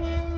Yeah.